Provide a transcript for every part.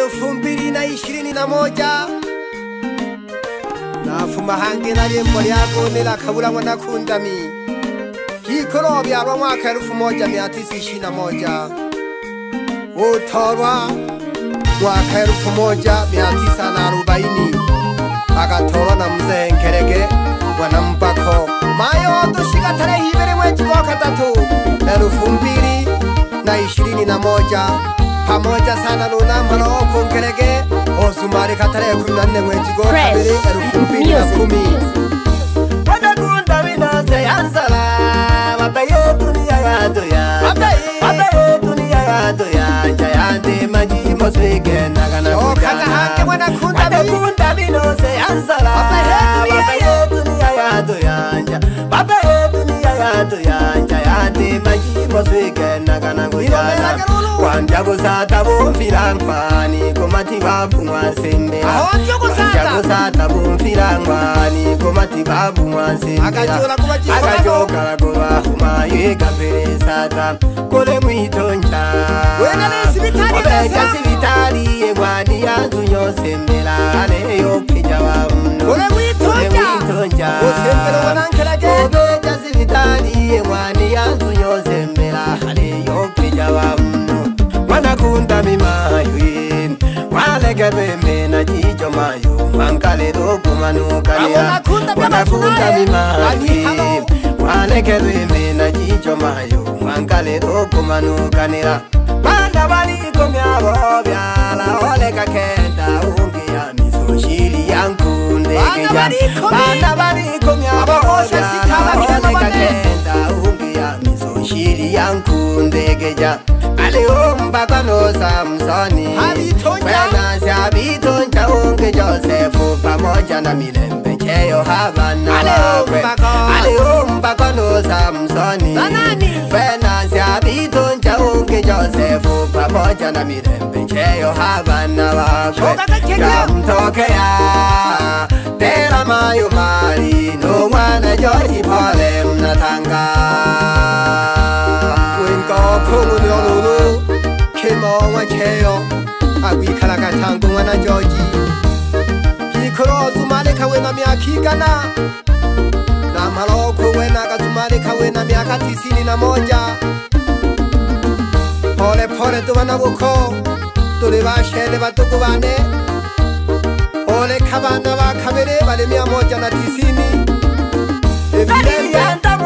elfu mbili na ishirini na moja nafuma hange na lembo lyagonela kabulamwa na kundami kikorobya lwa mwaka elfu moja mia tisa ishirini na moja utorwa mwaka elfu moja mia tisa na arobaini akatorwa na mzee Nkerege bwana Mpako mayo tushika tarehe ibiri mwezi wa katatu elfu mbili na ishirini na moja amoja sana luna mano kunkelege osumari katare kumi nanne mwejigo kabiri elfu mbili na kumi Okay kana kuyala kwandyakusata bumfira ngwani komati kwabumwasendeakusata bumfira ngwani komati kwabumwasendeakacokala kubahuma yekaperesata kole mwito nja obeja sibitali yegwani yanzunyosendelale kebe mena jijo mayo mankale dogu manukalia wanafunda mimali wane kebe mena jijo mayo mankale dogu manukalia banda bali kumyabo byala ole kakenda ungia misoshili yankunde kenya banda bali kumyabo byala ole kakenda mbili yangu ndegeja aliumba kwano Samsoni kwena siabitonja unge Josefu pamoja na milembe cheyo havana wakwe aliumba kwano Samsoni kwena siabitonja unge Josefu pamoja na milembe cheyo havana wakwe kamtokea tera mayumari nungwana joji pole mnatangaa kongo lyololo khema wa cheyo akuyikhala kathango ngwana joji kikholo zumaleka wena miakhikana na malokho wena kazumaleka wena miaka tisini na moja pole pole tuva na vukho tuli vaxele vatuku vane olekha vana vakhavele vale miamoja na tisini evilea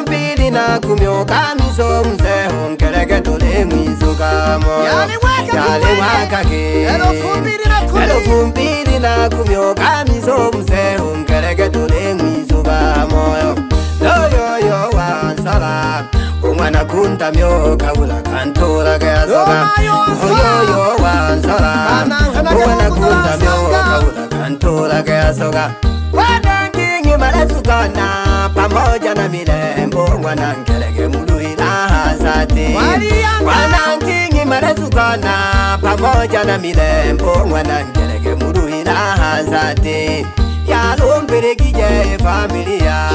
mbili na kumi okamizo mzeho nkelegetole mwizukamo yalewakakeelofu mbili na kumi okamizo mzeho nkelegetole mwizukamo loyoyo wansala omwana kuntamyo kabula kantola kayasoka oyoyo wansala omwana kuntamyo kabula kantola kayasoka wanangingimalesukana pamoja na milembe kongwa nangeleke mulu ilahazati kwanankingi marazukana pamoja na milembo ngwa nangeleke mulu ilahazati yalumbilikije efamiliya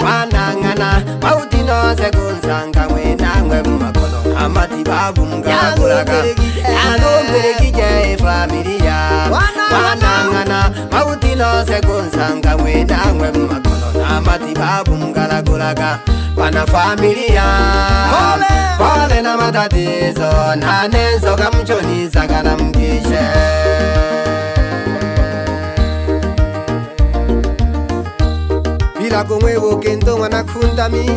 kwanangana mautinoze kunzanga mwinangwe mumak amati babumgakulakaalomberekija efamilia wanangana mauti lose kunsanga mwenangwe mumakolona amati babumgalakulaka bana familia pole na matatizo nanenzoka mchonisaka na mkishe bila kumwe wokento mwanakundami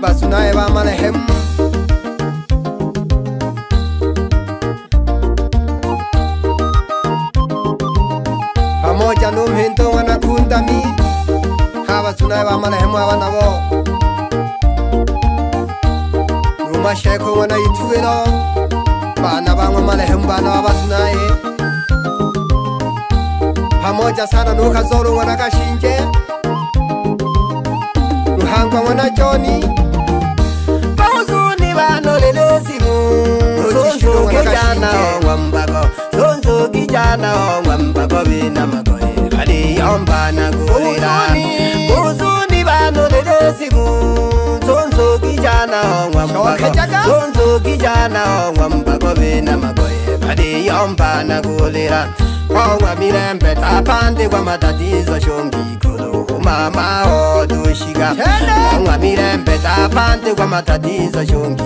basunaye bamalehemu moja nomhento ng'ana kundami habatunae bamanahemo abana bo nomasheko ng'ana ituero bana bang'we manahemo bana babatunae pamoja sana nokazoro ng'ana gashinje ruhangwa ng'ana joni Jana o mwambago, sonzo gijana o mwambago bina mago chambana kuzoni kuzoni bano dede siku tonzo kijana ongwa mbaka tonzo kijana ongwa mbaka bena magoye bali yambana kulira ongwa mirembe tapande kwa matatizo shongi mama odushika ongwa mirembe tapande kwa matatizo shongi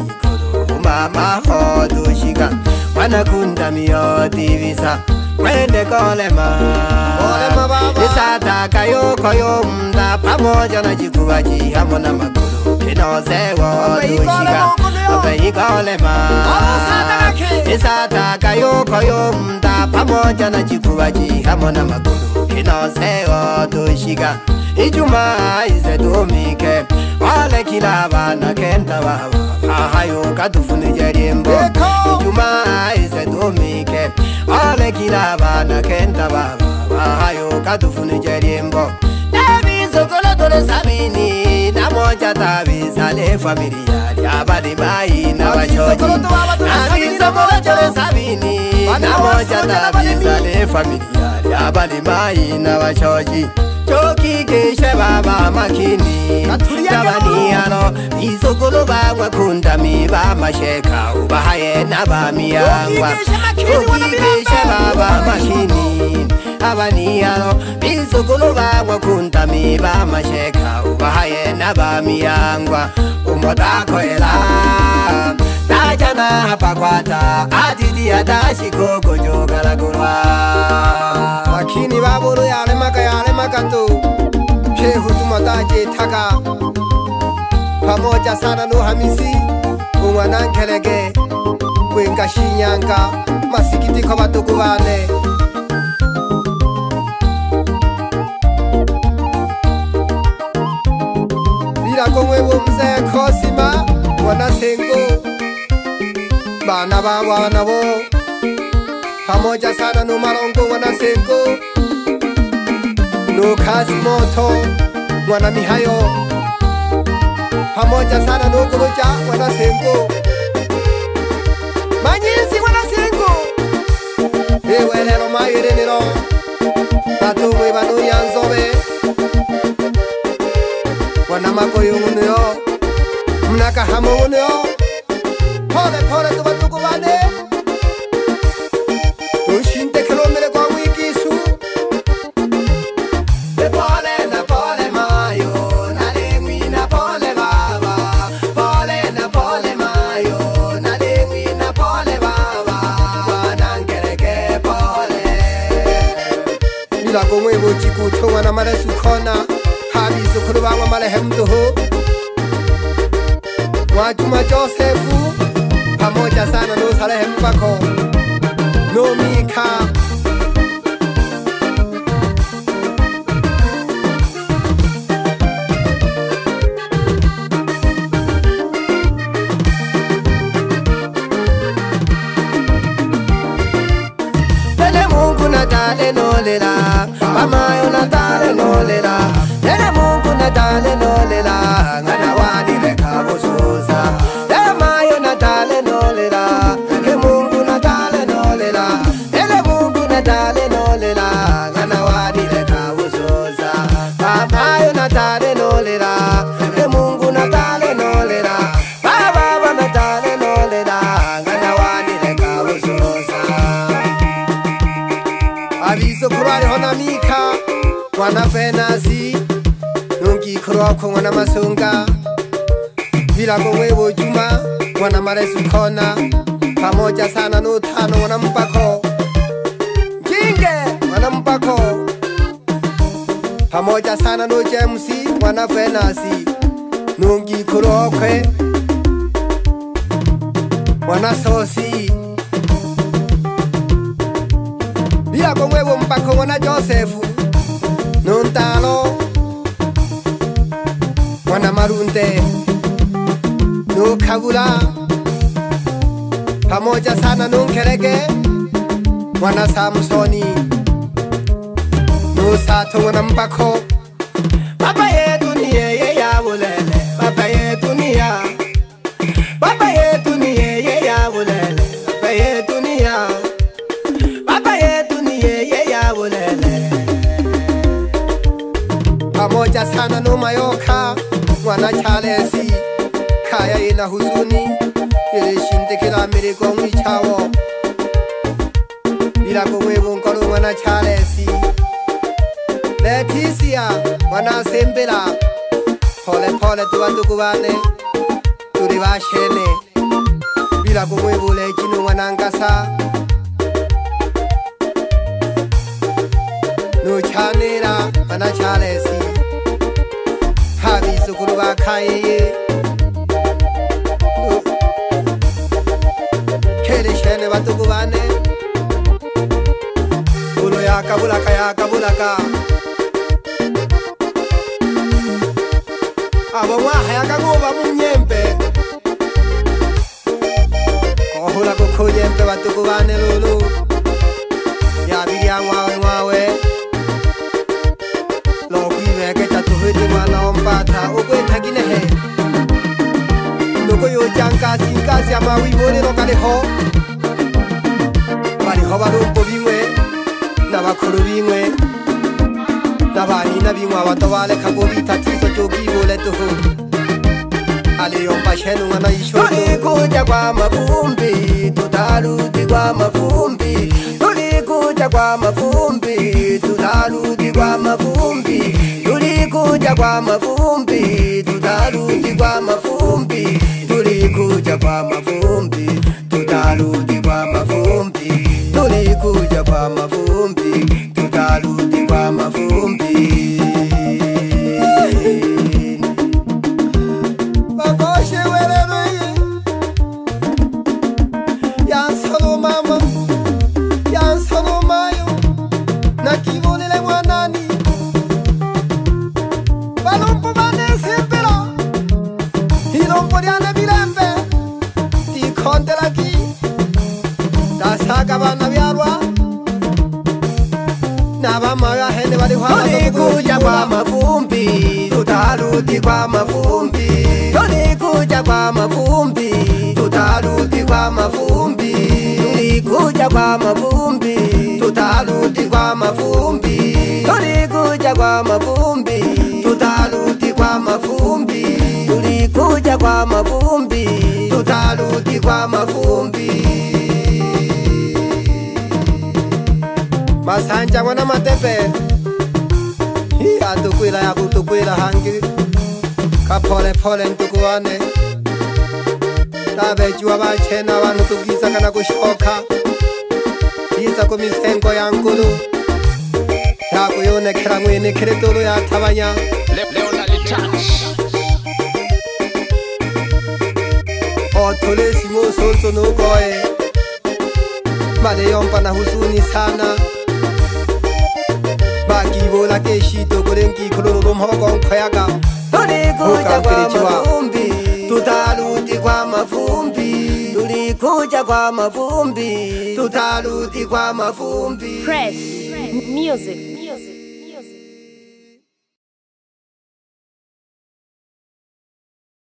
mama odushika oh, ana kunda miyo tivisa kwende kolema isataka yoko yomnda pamoja na chikuva chihamo na makulu inozewo duhiga obeikolema isataka yoko yomnda pamoja na chikuva chihamo na makulu inozewo duhiga ijumaa izetumike balekila abana kenda babo ahayo katufunije liembo ijuma aize tumike balekila abana kenda babo ahayo katufunije liembo nabizokolotolo sabini namoja tabizale efamilia lyabali bayi na bachoji namoja tabizale efamilia lyabali bayi na bachoji tokikeshe baba makini abaniyalo bizukulu bagwe kundami bamasheka ubahaye nabamiyangwa tokikeshe baba makini abaniyalo bizukulu bagwe kundami bamasheka ubahaye nabamiyangwa umotakoela tajanahapakwata atidiyatashikogojogalagulwa lakini vavuluyalemaka kato phe hutuma ta ke thaka phamo cha sana no hamisi kuma na khelege ku enka shinyanka masikiti khoba to kuvane Mira como evo mse kosima wana sengo bana ba wana bo phamo cha sana no marongo wana sengo lucas moto ngwana mihayo pamoja sana nokoloja ngwana sengo manyisi ngwana sengo iwelelo mairiniro atumwi vanuya nzove ngwana makoyo unuyo mnakahamo unuyo kugira ngo umuyobozi gutungwa na maresi ukona hari isukuru banywa marehemduhu wajuma josefu pamoja sana nusarehemvako numikamo nolera, mama yo natale nolera. muro wako mwana masunga virago wewe juma mwana maresu kona pamoja sana nutano mwana mpako jinge mwana mpako pamoja sana nu James mwana Venasi nungi kurokwe mwana sosi virago wewe mpako mwana Josefu nuntalo arunde nukabura pamoja sana nunkerege mwana samusoni nusatowona mbakoko mana chalesi kaya ila huzuni shintekela miriko mwichawo ila kumwevu nkolu mana chalesi leticia mana sembela pole pole tuwa tukuwane turi vashene ila kumwevu lechinu mana nkasa nuchanela mana chalesi phabise ukulu bakhayeye khelihlene batukubane kulo yaka bulaka yaka bulaka abo mwaha yakakuba bumnyempe kohula kukhunyempe batukubane lulu yabiliyangwao baliho baliho balumbu bimwe nabakhulu bimwe nabanina bimwe abatobaleka kubitatiso kyokibule tuhu aliyombashenunganaishotulikuja kwa mavumbi tutaludi kwa mavumbi tulikuja kwa mavumbi tutaludi kwa mavumbi tulikuja kwa mavumbi tutaludi kwa mavumbi tulikuja kwa mavumbi marudi kwa mavumbi tulikuja kwa mavumbi tutarudi kwa mavumbi, tulikuja kwa mavumbi, tutarudi kwa mavumbi, tulikuja kwa mavumbi, tutarudi kwa mavumbi, tulikuja kwa mavumbi, tutarudi kwa mavumbi, tulikuja kwa mavumbi, tutarudi kwa mavumbi. Masanja wana matepe ya tukwila ya kutukwila hangi kapholephole ntukuwane tabeciwa bachena banu tukisa kana kushoka isa kumisengo ya nkulu ya kuyonekela mwini kilitulu ya tabanya otulesi musunsu nukoye maliyompa na huzuni sana le, le, le, le, le, le, le, le, le, ngibona keshito kule ngikhulu ngomhoko ngkhoyaka Tuli kuja kwa mafumbi Tutaluti kwa mafumbi Tuli kuja kwa mafumbi Tutaluti kwa mafumbi Fresh. Fresh. Music.